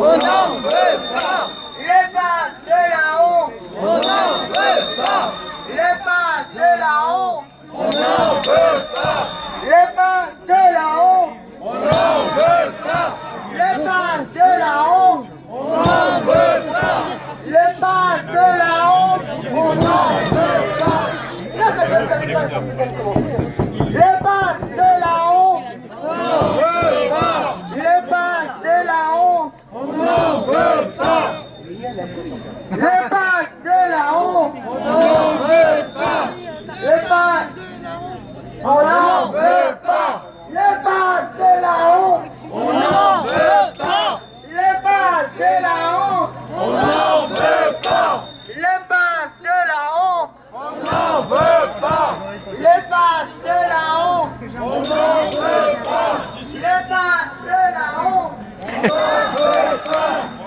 On n'en veut pas de la honte. On n'en veut pas Les passes de la honte. On n'en veut pas Les passes de la honte. On n'en veut pas Les passes de la honte. On n'en veut pas Les passes de la honte. On n'en veut pas Les de la honte. On veut pas Les de la honte. On n'en veut pas On n'en veut pas. Les passes de la honte. On n'en veut pas. Les passes de la honte. On n'en veut pas. Les passes de la honte. On n'en veut pas. Les passes de la honte. On n'en veut pas. Les passes de la honte. On n'en